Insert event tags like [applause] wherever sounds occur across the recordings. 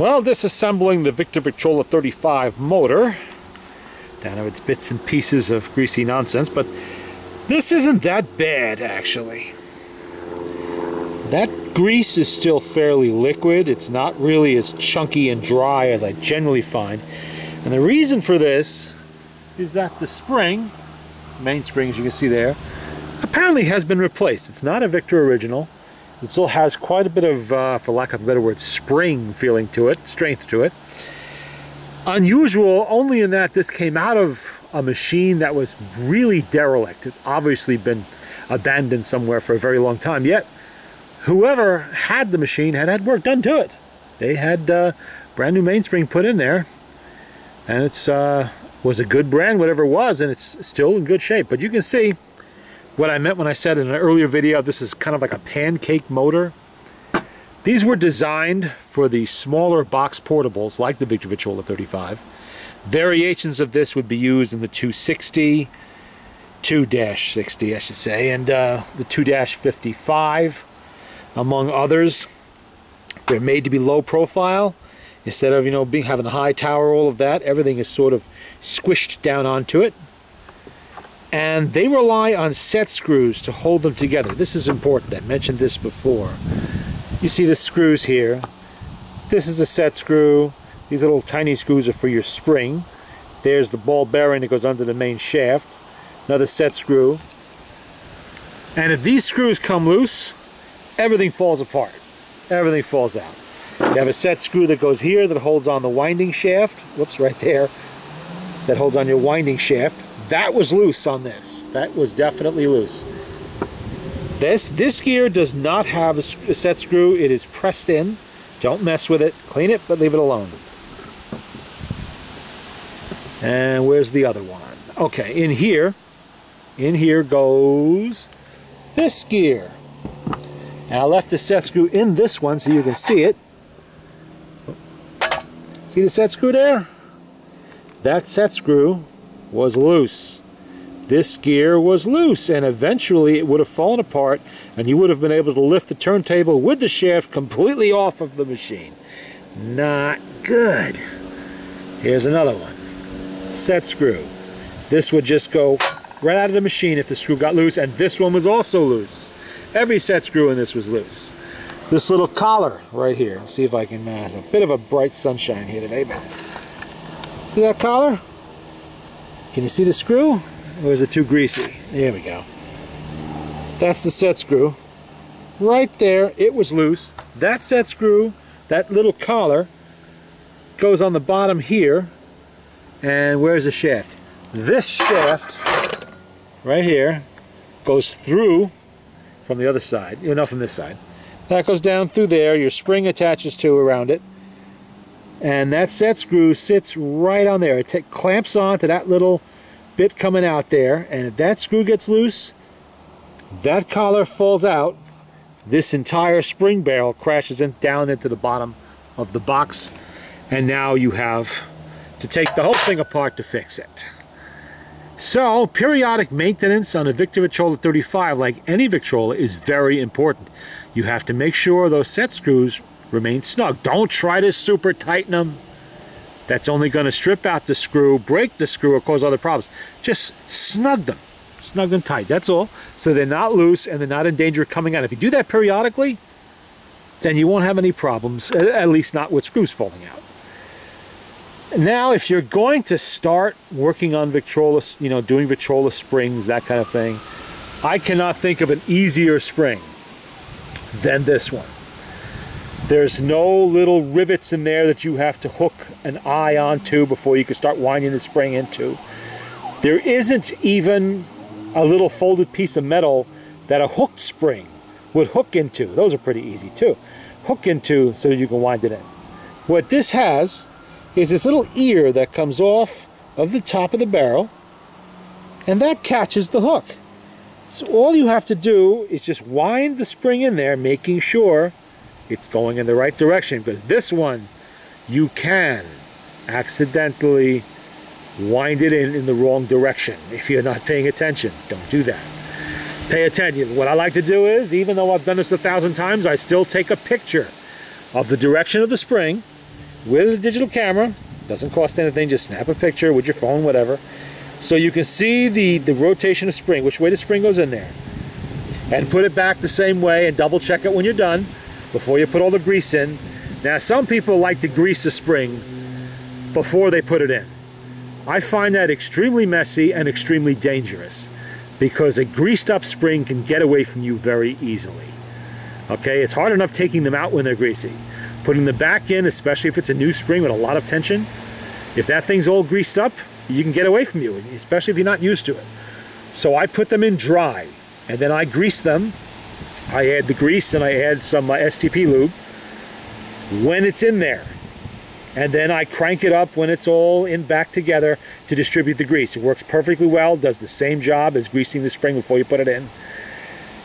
Well, disassembling the Victor Victrola 35 motor. Down to its bits and pieces of greasy nonsense, but this isn't that bad, actually. That grease is still fairly liquid. It's not really as chunky and dry as I generally find. And the reason for this is that the spring, main spring as you can see there, apparently has been replaced. It's not a Victor original. It still has quite a bit of, uh, for lack of a better word, spring feeling to it, strength to it. Unusual only in that this came out of a machine that was really derelict. It's obviously been abandoned somewhere for a very long time. Yet, whoever had the machine had had work done to it. They had uh, brand new mainspring put in there, and it's uh, was a good brand, whatever it was, and it's still in good shape. But you can see what I meant when I said in an earlier video, this is kind of like a pancake motor. These were designed for the smaller box portables like the Victor Victrola 35. Variations of this would be used in the 260, 2-60 I should say, and uh, the 2-55 among others. They're made to be low profile. Instead of, you know, being having a high tower, all of that, everything is sort of squished down onto it and they rely on set screws to hold them together. This is important. I mentioned this before. You see the screws here. This is a set screw. These little tiny screws are for your spring. There's the ball bearing that goes under the main shaft. Another set screw. And if these screws come loose, everything falls apart. Everything falls out. You have a set screw that goes here that holds on the winding shaft. Whoops, right there. That holds on your winding shaft that was loose on this. That was definitely loose. This, this gear does not have a, a set screw. It is pressed in. Don't mess with it. Clean it, but leave it alone. And where's the other one? Okay, in here, in here goes this gear. And I left the set screw in this one so you can see it. See the set screw there? That set screw was loose. This gear was loose and eventually it would have fallen apart and you would have been able to lift the turntable with the shaft completely off of the machine. Not good. Here's another one. Set screw. This would just go right out of the machine if the screw got loose and this one was also loose. Every set screw in this was loose. This little collar right here. See if I can, uh, a bit of a bright sunshine here today, but see that collar? Can you see the screw? Or is it too greasy? There we go. That's the set screw. Right there, it was loose. That set screw, that little collar, goes on the bottom here. And where's the shaft? This shaft, right here, goes through from the other side. You know, from this side. That goes down through there. Your spring attaches to around it and that set screw sits right on there. It clamps on to that little bit coming out there, and if that screw gets loose, that collar falls out, this entire spring barrel crashes in, down into the bottom of the box, and now you have to take the whole thing apart to fix it. So, periodic maintenance on a Victor Victrola 35, like any Victrola, is very important. You have to make sure those set screws remain snug. Don't try to super tighten them. That's only going to strip out the screw, break the screw, or cause other problems. Just snug them. Snug them tight. That's all. So they're not loose and they're not in danger of coming out. If you do that periodically, then you won't have any problems, at least not with screws falling out. Now, if you're going to start working on Victrola, you know, doing Victrola springs, that kind of thing, I cannot think of an easier spring than this one. There's no little rivets in there that you have to hook an eye onto before you can start winding the spring into. There isn't even a little folded piece of metal that a hooked spring would hook into. Those are pretty easy too. Hook into so you can wind it in. What this has is this little ear that comes off of the top of the barrel and that catches the hook. So all you have to do is just wind the spring in there, making sure it's going in the right direction because this one you can accidentally wind it in in the wrong direction if you're not paying attention don't do that pay attention what I like to do is even though I've done this a thousand times I still take a picture of the direction of the spring with a digital camera. Doesn't cost anything, just snap a picture with your phone, whatever. So you can see the, the rotation of spring, which way the spring goes in there. And put it back the same way and double check it when you're done before you put all the grease in. Now some people like to grease the spring before they put it in. I find that extremely messy and extremely dangerous because a greased up spring can get away from you very easily. Okay, it's hard enough taking them out when they're greasy. Putting them back in, especially if it's a new spring with a lot of tension, if that thing's all greased up, you can get away from you, especially if you're not used to it. So I put them in dry, and then I grease them. I add the grease and I add some uh, STP lube when it's in there. And then I crank it up when it's all in back together to distribute the grease. It works perfectly well, does the same job as greasing the spring before you put it in.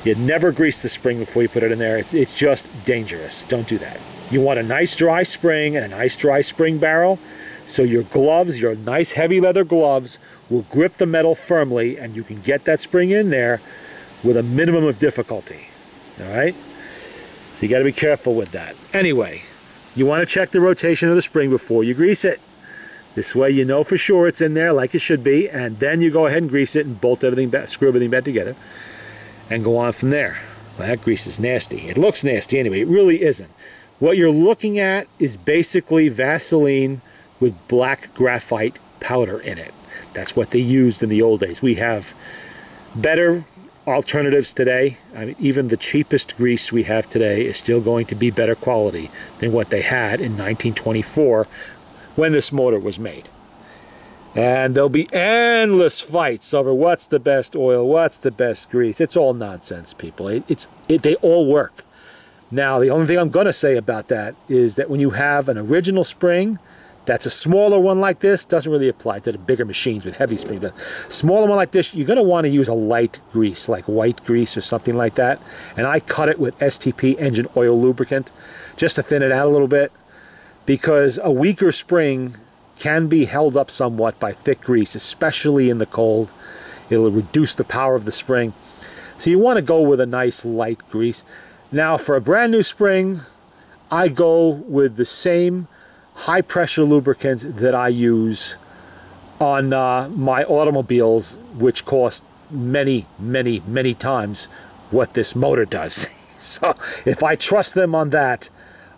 You never grease the spring before you put it in there. It's, it's just dangerous. Don't do that. You want a nice dry spring and a nice dry spring barrel. So your gloves, your nice heavy leather gloves, will grip the metal firmly and you can get that spring in there with a minimum of difficulty. All right? So you got to be careful with that. Anyway, you want to check the rotation of the spring before you grease it. This way you know for sure it's in there like it should be, and then you go ahead and grease it and bolt everything back, screw everything back together, and go on from there. Well, that grease is nasty. It looks nasty anyway. It really isn't. What you're looking at is basically Vaseline with black graphite powder in it. That's what they used in the old days. We have better alternatives today. I mean, even the cheapest grease we have today is still going to be better quality than what they had in 1924 when this motor was made. And there'll be endless fights over what's the best oil, what's the best grease. It's all nonsense, people. It, it's it, They all work. Now, the only thing I'm going to say about that is that when you have an original spring that's a smaller one like this, doesn't really apply to the bigger machines with heavy springs. But smaller one like this, you're going to want to use a light grease, like white grease or something like that. And I cut it with STP engine oil lubricant just to thin it out a little bit because a weaker spring can be held up somewhat by thick grease, especially in the cold. It'll reduce the power of the spring. So you want to go with a nice light grease. Now for a brand new spring, I go with the same high pressure lubricant that I use on uh, my automobiles, which cost many, many, many times what this motor does. [laughs] so if I trust them on that,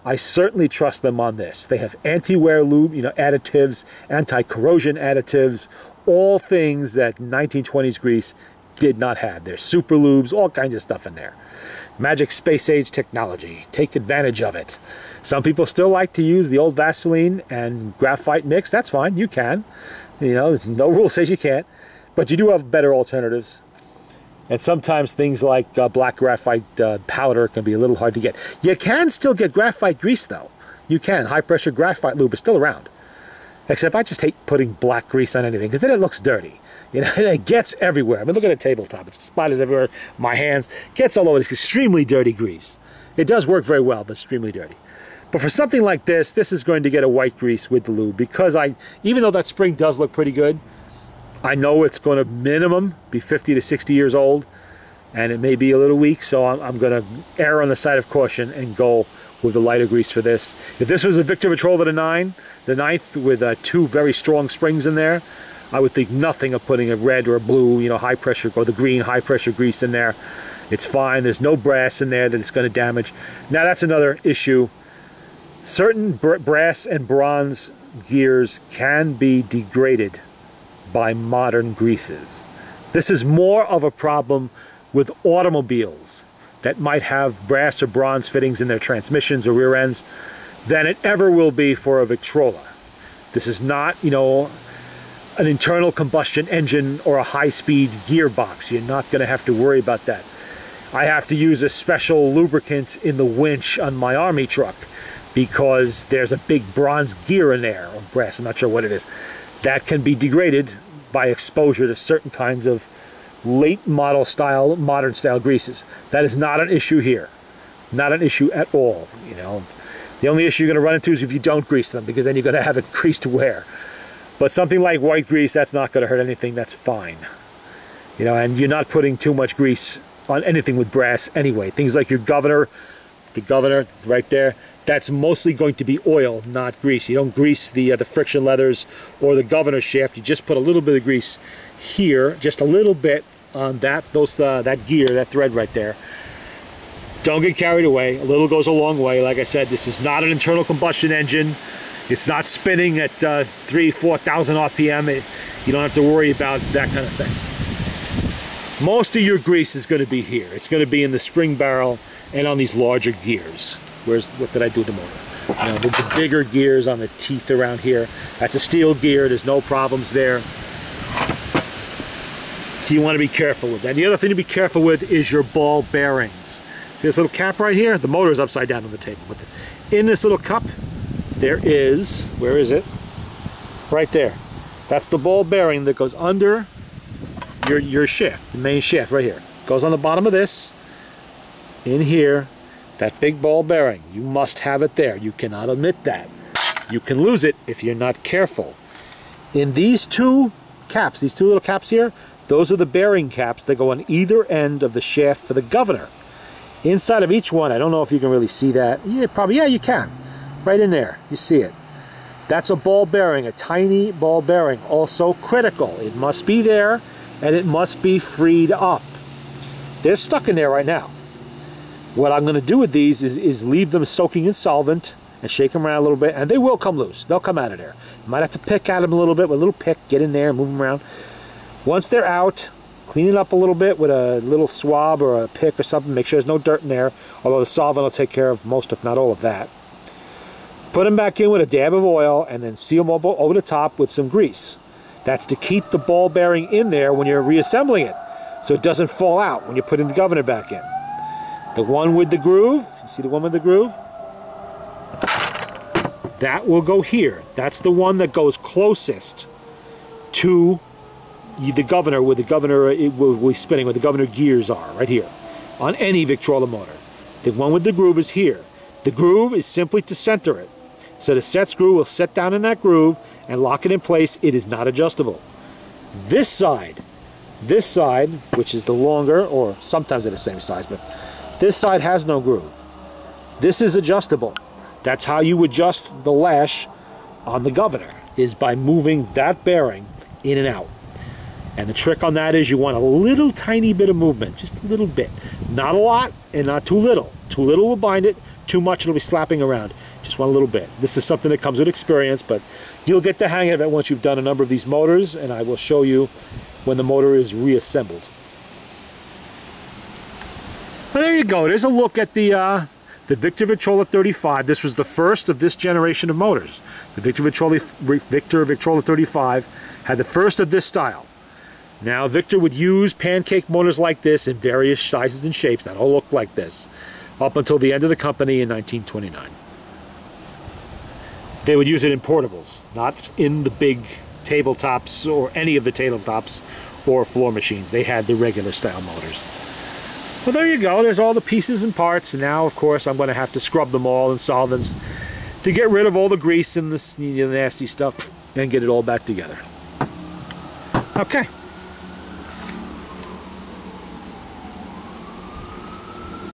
I certainly trust them on this. They have anti-wear lube, you know, additives, anti-corrosion additives, all things that 1920s grease did not have. There's super lubes, all kinds of stuff in there. Magic space age technology. Take advantage of it. Some people still like to use the old Vaseline and graphite mix. That's fine. You can. You know, there's no [laughs] rule says you can't. But you do have better alternatives. And sometimes things like uh, black graphite uh, powder can be a little hard to get. You can still get graphite grease, though. You can. High pressure graphite lube is still around. Except I just hate putting black grease on anything because then it looks dirty. You know, [laughs] it gets everywhere. I mean, look at the tabletop. It's spiders everywhere. My hands gets all over. It's extremely dirty grease. It does work very well, but extremely dirty. But for something like this, this is going to get a white grease with the lube because I, even though that spring does look pretty good, I know it's going to minimum be 50 to 60 years old and it may be a little weak, so I'm, I'm going to err on the side of caution and go with the lighter grease for this. If this was a Victor Victrola the 9, the ninth with uh, two very strong springs in there, I would think nothing of putting a red or a blue, you know, high pressure, or the green high pressure grease in there. It's fine. There's no brass in there that it's going to damage. Now that's another issue. Certain br brass and bronze gears can be degraded by modern greases. This is more of a problem with automobiles that might have brass or bronze fittings in their transmissions or rear ends than it ever will be for a Victrola. This is not, you know, an internal combustion engine or a high-speed gearbox. You're not going to have to worry about that. I have to use a special lubricant in the winch on my army truck because there's a big bronze gear in there, or brass, I'm not sure what it is. That can be degraded by exposure to certain kinds of late model style, modern style greases. That is not an issue here. Not an issue at all, you know. The only issue you're going to run into is if you don't grease them because then you're going [laughs] to have increased wear. But something like white grease, that's not going to hurt anything. That's fine. You know, and you're not putting too much grease on anything with brass anyway. Things like your governor, the governor right there, that's mostly going to be oil, not grease. You don't grease the, uh, the friction leathers or the governor shaft. You just put a little bit of grease here, just a little bit on that, those, uh, that gear, that thread right there. Don't get carried away. A little goes a long way. Like I said, this is not an internal combustion engine. It's not spinning at uh, three, 4,000 RPM. It, you don't have to worry about that kind of thing. Most of your grease is going to be here. It's going to be in the spring barrel and on these larger gears. Where's, what did I do to the motor? You know, the, bigger gears on the teeth around here. That's a steel gear. There's no problems there. So you want to be careful with that. And the other thing to be careful with is your ball bearings. See this little cap right here? The motor is upside down on the table. But in this little cup, there is, where is it? Right there. That's the ball bearing that goes under your, your shaft, the main shaft right here. Goes on the bottom of this, in here, that big ball bearing. You must have it there. You cannot omit that. You can lose it if you're not careful. In these two caps, these two little caps here, those are the bearing caps that go on either end of the shaft for the governor. Inside of each one, I don't know if you can really see that. Yeah, probably, yeah, you can. Right in there, you see it. That's a ball bearing, a tiny ball bearing, also critical. It must be there, and it must be freed up. They're stuck in there right now. What I'm going to do with these is, is leave them soaking in solvent and shake them around a little bit, and they will come loose. They'll come out of there. You might have to pick at them a little bit with a little pick, get in there and move them around. Once they're out, clean it up a little bit with a little swab or a pick or something. Make sure there's no dirt in there, although the solvent will take care of most, if not all of that. Put them back in with a dab of oil and then seal them over the top with some grease. That's to keep the ball bearing in there when you're reassembling it, so it doesn't fall out when you're putting the governor back in. The one with the groove, you see the one with the groove? That will go here. That's the one that goes closest to the governor where the governor uh, it will be spinning, where the governor gears are, right here, on any Victrola motor. The one with the groove is here. The groove is simply to center it. So the set screw will set down in that groove and lock it in place. It is not adjustable. This side, this side, which is the longer, or sometimes they're the same size, but this side has no groove. This is adjustable. That's how you adjust the lash on the governor, is by moving that bearing in and out. And the trick on that is you want a little tiny bit of movement, just a little bit. Not a lot and not too little. Too little will bind it, too much it'll be slapping around. Just one little bit. This is something that comes with experience, but you'll get the hang of it once you've done a number of these motors, and I will show you when the motor is reassembled. Well, there you go. There's a look at the uh, the Victor Victrola 35. This was the first of this generation of motors. The Victor Victrola, Victor Victrola 35 had the first of this style. Now Victor would use pancake motors like this in various sizes and shapes that all look like this up until the end of the company in 1929. They would use it in portables, not in the big tabletops or any of the tabletops or floor machines. They had the regular style motors. Well, there you go. There's all the pieces and parts. Now, of course, I'm going to have to scrub them all in solvents to get rid of all the grease and the nasty stuff and get it all back together. Okay.